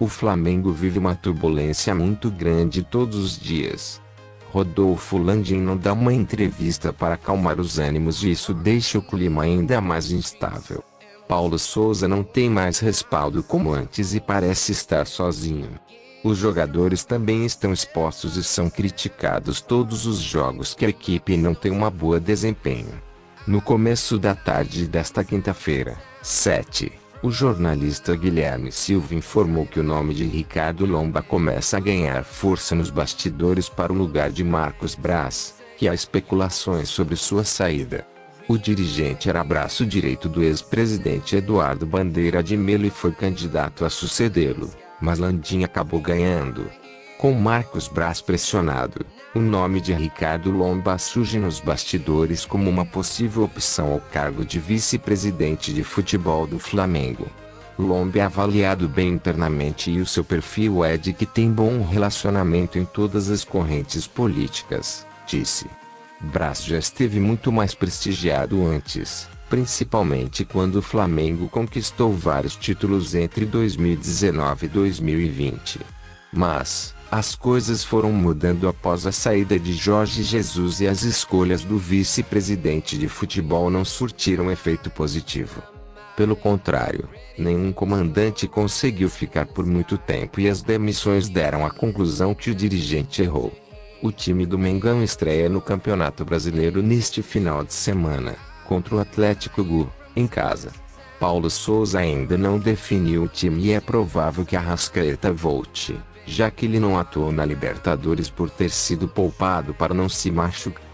O Flamengo vive uma turbulência muito grande todos os dias. Rodolfo Landim não dá uma entrevista para acalmar os ânimos e isso deixa o clima ainda mais instável. Paulo Souza não tem mais respaldo como antes e parece estar sozinho. Os jogadores também estão expostos e são criticados todos os jogos que a equipe não tem uma boa desempenho. No começo da tarde desta quinta-feira, 7, o jornalista Guilherme Silva informou que o nome de Ricardo Lomba começa a ganhar força nos bastidores para o lugar de Marcos Braz, que há especulações sobre sua saída. O dirigente era braço direito do ex-presidente Eduardo Bandeira de Melo e foi candidato a sucedê-lo, mas Landim acabou ganhando. Com Marcos Braz pressionado, o nome de Ricardo Lomba surge nos bastidores como uma possível opção ao cargo de vice-presidente de futebol do Flamengo. Lomba é avaliado bem internamente e o seu perfil é de que tem bom relacionamento em todas as correntes políticas, disse. Braz já esteve muito mais prestigiado antes, principalmente quando o Flamengo conquistou vários títulos entre 2019 e 2020. Mas, as coisas foram mudando após a saída de Jorge Jesus e as escolhas do vice-presidente de futebol não surtiram efeito positivo. Pelo contrário, nenhum comandante conseguiu ficar por muito tempo e as demissões deram a conclusão que o dirigente errou. O time do Mengão estreia no Campeonato Brasileiro neste final de semana, contra o Atlético Gu, em casa. Paulo Souza ainda não definiu o time e é provável que a Rascaeta volte já que ele não atuou na Libertadores por ter sido poupado para não se machucar.